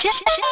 先先。